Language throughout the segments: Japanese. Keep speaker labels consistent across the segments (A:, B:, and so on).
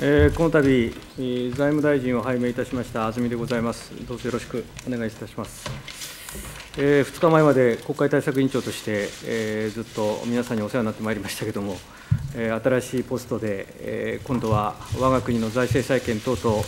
A: えー、この度、財務大臣を拝命いたしました安住でございます。どうぞよろしくお願いいたします。えー、2日前まで国会対策委員長として、えー、ずっと皆さんにお世話になってまいりましたけれども、えー、新しいポストで、えー、今度は我が国の財政再建等々、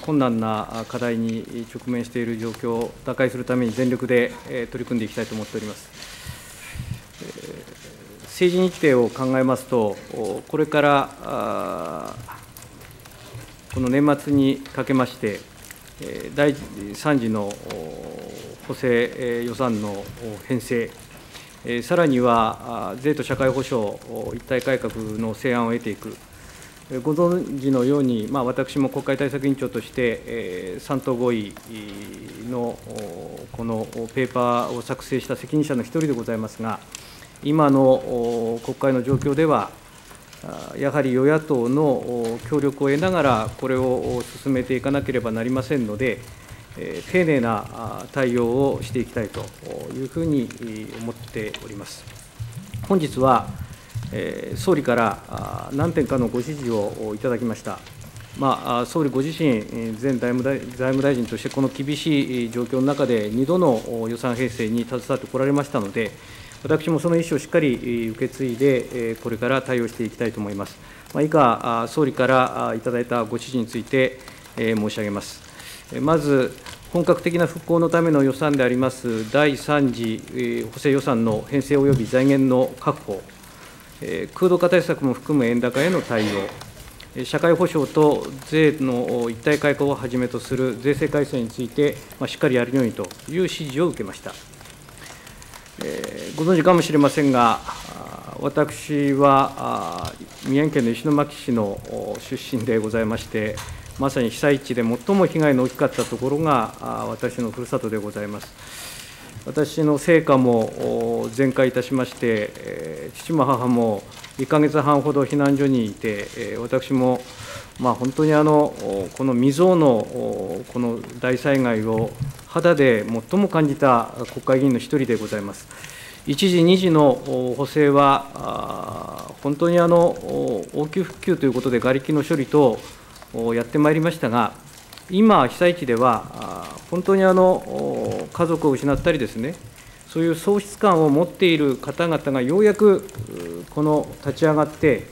A: 困難な課題に直面している状況を打開するために全力で取り組んでいきたいと思っております。政治日程を考えますと、これからこの年末にかけまして、第3次の補正予算の編成、さらには税と社会保障一体改革の成案を得ていく、ご存知のように、まあ、私も国会対策委員長として、3党合意のこのペーパーを作成した責任者の一人でございますが、今の国会の状況では、やはり与野党の協力を得ながら、これを進めていかなければなりませんので、丁寧な対応をしていきたいというふうに思っております。本日は総理から何点かのご指示をいただきました。まあ、総理ご自身、前財務大財務大臣として、この厳しい状況の中で、2度の予算編成に携わってこられましたので、私もその意思をしっかり受け継いで、これから対応していきたいと思います。ま以下、総理からいただいたご指示について申し上げます。まず、本格的な復興のための予算であります第3次補正予算の編成及び財源の確保、空洞化対策も含む円高への対応、社会保障と税の一体改革をはじめとする税制改正について、しっかりやるようにという指示を受けました。ご存知かもしれませんが、私は宮城県の石巻市の出身でございまして、まさに被災地で最も被害の大きかったところが私のふるさとでございます。私の成果も全開いたしまして、父も母も1か月半ほど避難所にいて、私もまあ本当にあのこの未曾有のこの大災害を肌で最も感じた国会議員の一人でございます。1時、2時の補正は、本当にあの応急復旧ということで、がれきの処理とやってまいりましたが、今、被災地では、本当にあの家族を失ったりですね、そういう喪失感を持っている方々がようやくこの立ち上がって、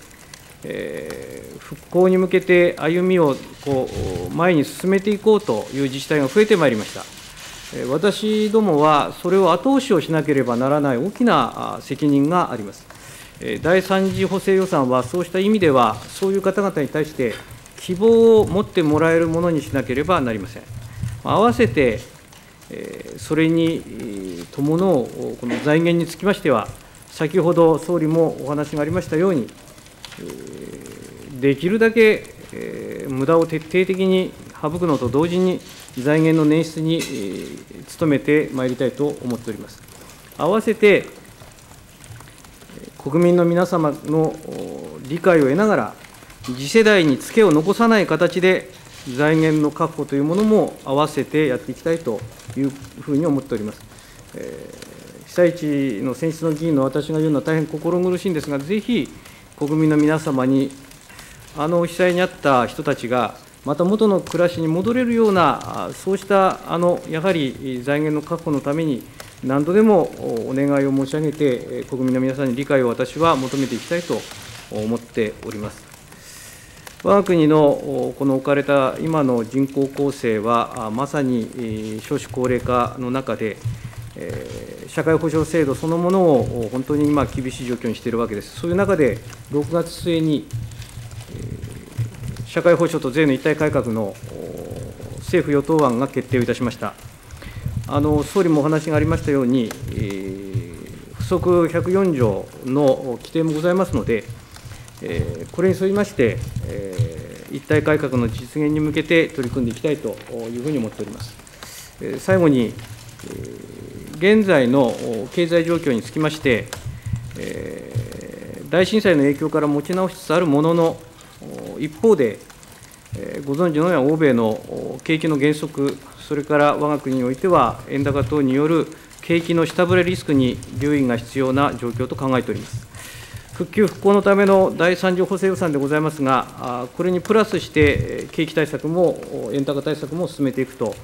A: え、復興に向けて歩みをこう前に進めていこうという自治体が増えてまいりました。私どもはそれを後押しをしなければならない大きな責任があります。第3次補正予算はそうした意味では、そういう方々に対して希望を持ってもらえるものにしなければなりません。合わせて、それに伴うこの財源につきましては、先ほど総理もお話がありましたように、できるだけ無駄を徹底的に省くのと同時に、財源の捻出に努めてまいりたいと思っております。合わせて、国民の皆様の理解を得ながら、次世代にツケを残さない形で、財源の確保というものも合わせてやっていきたいというふうに思っております。え、被災地の選出の議員の私が言うのは大変心苦しいんですが、ぜひ国民の皆様に、あの被災に遭った人たちが、また元の暮らしに戻れるような、そうしたあのやはり財源の確保のために、何度でもお願いを申し上げて、国民の皆さんに理解を私は求めていきたいと思っております。我が国のこの置かれた今の人口構成は、まさに少子高齢化の中で、社会保障制度そのものを本当に今、厳しい状況にしているわけです。そういう中で、6月末に、社会保障と税の一体改革の政府・与党案が決定をいたしました。あの総理もお話がありましたように、附則104条の規定もございますので、えこれに沿いましてえ、一体改革の実現に向けて取り組んでいきたいというふうに思っております。え最後に、え現在の経済状況につきまして、え大震災の影響から持ち直しつつあるものの、一方で、ご存知のように欧米の景気の減速、それから我が国においては、円高等による景気の下振れリスクに留意が必要な状況と考えております。復旧・復興のための第3次補正予算でございますが、これにプラスして景気対策も、円高対策も進めていくと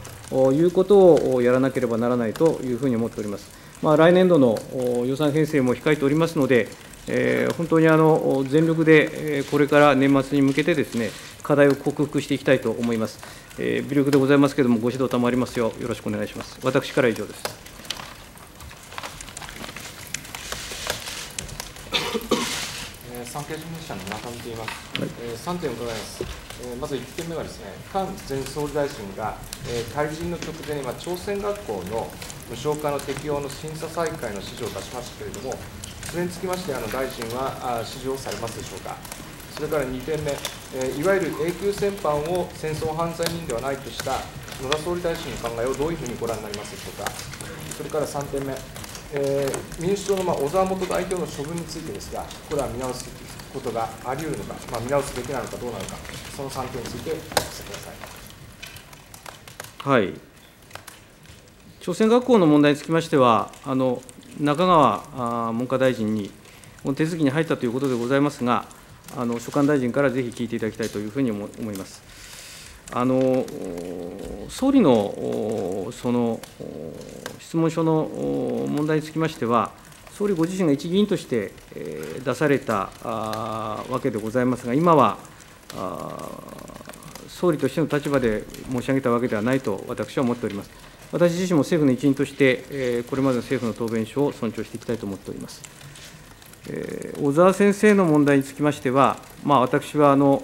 A: いうことをやらなければならないというふうに思っております。まあ、来年度の予算編成も控えておりますので、本当にあの全力でこれから年末に向けてですね、課題を克服していきたいと思います。えー、微力でございますけれども、ご指導賜りますよう、よろしくお願いします。私から以上です。
B: 産経新聞社の村上と言います、はいえー、3点伺います、えー、まず1点目はですね、菅前総理大臣が、えー、退陣の直前に、まあ、朝鮮学校の無償化の適用の審査再開の指示を出しましたけれども、それにつきまして、あの大臣は指示をされますでしょうか。それから2点目、えいわゆる永久戦犯を戦争犯罪人ではないとした野田総理大臣の考えをどういうふうにご覧になりますでしょうか。それから3点目、えー、民主党の、ま、小沢元代表の処分についてですが、これは見直すことがあり得るのか、まあ、見直すべきなのかどうなのか、その3点についてお聞かせください。
A: はい朝鮮学校の問題につきましては、あの中川文科大臣に手続きに入ったということでございますが、あの所管大臣からぜひ聞いていただきたいというふうに思います。あの総理のその質問書の問題につきましては、総理ご自身が一議員として出されたわけでございますが、今は総理としての立場で申し上げたわけではないと私は思っております。私自身も政府の一員として、これまでの政府の答弁書を尊重していきたいと思っております。小沢先生の問題につきましては、まあ、私はあの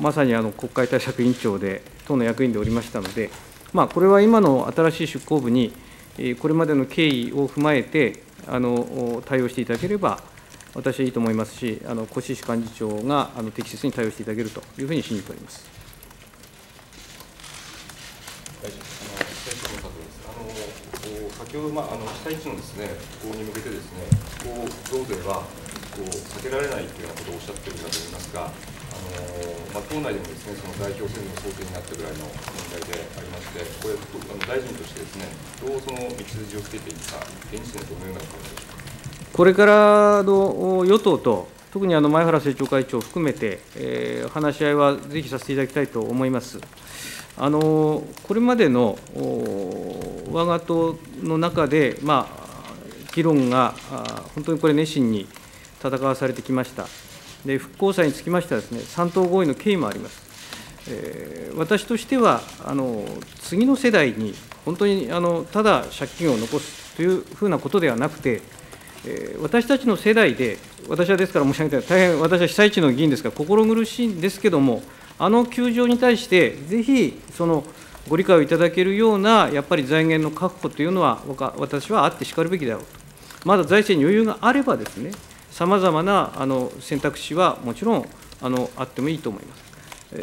A: まさにあの国会対策委員長で、党の役員でおりましたので、まあ、これは今の新しい出向部に、これまでの経緯を踏まえてあの対応していただければ、私はいいと思いますし、あの越石幹事長があの適切に対応していただけるというふうに信じております。
C: 先ほど、まあ、あの被災地のですね復興に向けてですね復興増税はこう避けられないというようなことをおっしゃってるんだと思いますが、あのまあ、党内でもですねその代表選挙の想定になったぐらいの問題でありまして、これ、あの大臣としてですねどうその道筋をつけていくか、現時点でどのようなお考えでしょうか。
A: これからの与党と特にあの前原政調会長を含めて、えー、話し合いはぜひさせていただきたいと思います。あのこれまでの我が党の中で、まあ、議論が本当にこれ、熱心に戦わされてきました。で復興債につきましてはです、ね、3党合意の経緯もあります。えー、私としてはあの、次の世代に本当にあのただ借金を残すというふうなことではなくて、私たちの世代で、私はですから申し上げた大変私は被災地の議員ですから、心苦しいんですけども、あの球場に対して、ぜひそのご理解をいただけるようなやっぱり財源の確保というのは、私はあってしかるべきだろうと、まだ財政に余裕があればですね、さまざまなあの選択肢はもちろんあのあってもいいと思います。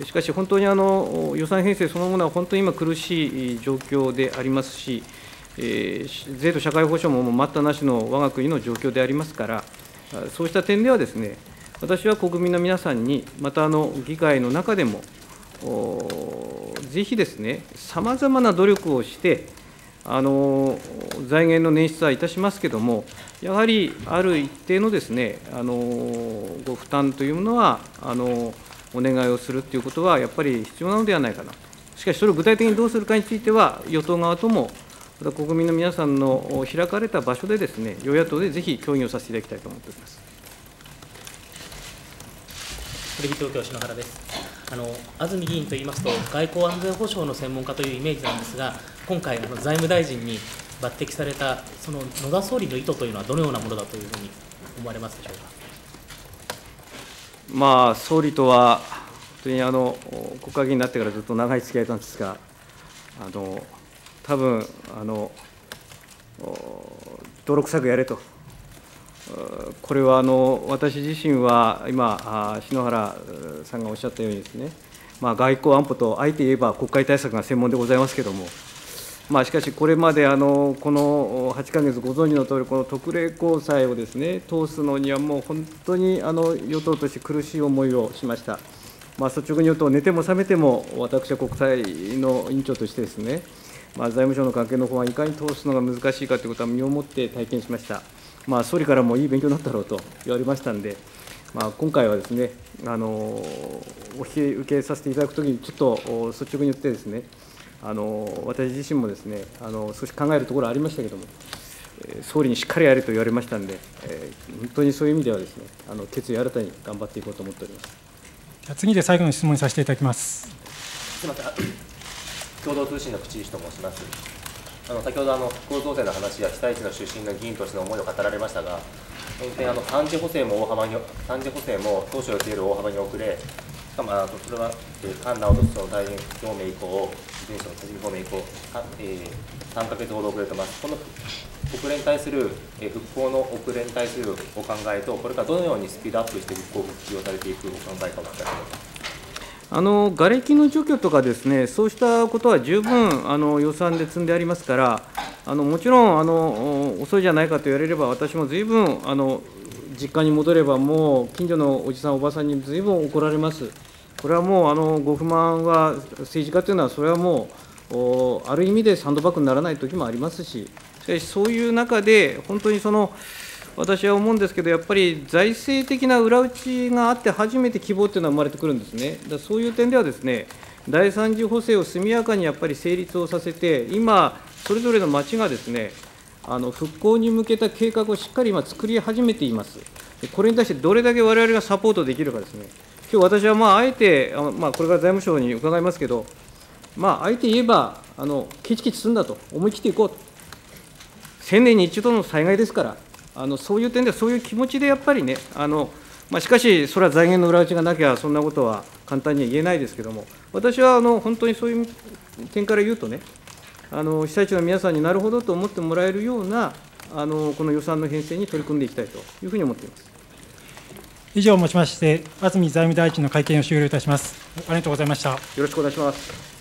A: しかし、本当にあの予算編成そのものは本当に今、苦しい状況でありますし、税と社会保障ももう待ったなしの我が国の状況でありますから、そうした点ではですね、私は国民の皆さんに、またあの議会の中でも、ぜひですね、さまざまな努力をして、あの財源の捻出はいたしますけれども、やはりある一定のですね、あのご負担というものはあのお願いをするということは、やっぱり必要なのではないかな。としかし、それを具体的にどうするかについては、与党側とも、また国民の皆さんの開かれた場所でですね、与野党でぜひ協議をさせていただきたいと思っております。
D: テレビ東京篠原ですあの安住議員といいますと外交安全保障の専門家というイメージなんですが今回あの財務大臣に抜擢されたその野田総理の意図というのはどのようなものだというふうに思われますでしょうか？
A: まあ総理とは本当にあの国会議員になってからずっと長い付き合いなんですがあの多分あの泥臭くやれと。これはあの私自身は今、篠原さんがおっしゃったようにですね、まあ、外交安保と、あえて言えば国会対策が専門でございますけれども、まあ、しかし、これまであのこの8か月、ご存知のとおり、この特例公債をですね通すのには、もう本当にあの与党として苦しい思いをしました。まあ、率直に言うと、寝ても覚めても、私は国際の委員長としてですね、財務省の関係の法案、いかに通すのが難しいかということは身をもって体験しました。まあ、総理からもいい勉強になったろうと言われましたんで、まあ、今回はですね、あのお引き受けさせていただくときに、ちょっと率直に言ってですね、あの私自身もですねあの少し考えるところありましたけれども、総理にしっかりやれと言われましたんで、えー、本当にそういう意味ではですね、あの決意新たに頑張っていこうと思っております
E: 次で最後の質問にさせていただきます。
F: すみません、共同通信の口石と申します。あの先ほどあの復興増税の話や被災地の出身の議員としての思いを語られましたが、本当にあの3次補正も大幅に3次補正も当初予定より大幅に遅れ、しかもあのそれは、えー、菅直人の退任表明以降、前者の退任表明以降、えー、3か月ほど遅れてます。この国連に対する、えー、復興の遅れに対するお考えと、これからどのようにスピードアップして復興復帰をされていくお考えかお聞かせください。
A: あの瓦礫の除去とかですね、そうしたことは十分あの予算で積んでありますから、あのもちろんあの遅いじゃないかと言われれば、私もずいぶんあの実家に戻れば、もう近所のおじさん、おばさんにずいぶん怒られます。これはもうあのご不満は、政治家というのは、それはもう、ある意味でサンドバッグにならない時もありますし、しかしそういう中で、本当にその、私は思うんですけど、やっぱり財政的な裏打ちがあって初めて希望っていうのは生まれてくるんですね。だそういう点ではですね、第3次補正を速やかにやっぱり成立をさせて、今、それぞれの町がですね、あの復興に向けた計画をしっかり今、作り始めています。これに対してどれだけわれわれがサポートできるかですね。今日私はまああえて、あまあ、これから財務省に伺いますけど、まあ、あえて言えば、あのケチケチすんだと、思い切っていこうと、1000年に一度の災害ですから、あのそういう点では、そういう気持ちでやっぱりね、あのまあ、しかし、それは財源の裏打ちがなきゃ、そんなことは簡単には言えないですけれども、私はあの本当にそういう点から言うとね、あの被災地の皆さんになるほどと思ってもらえるような、あのこの予算の編成に取り組んでいきたいというふうに思っています
E: 以上をもちまして、安住財務大臣の会見を終了いたします。ありがとうございました。よ
A: ろしくお願いします。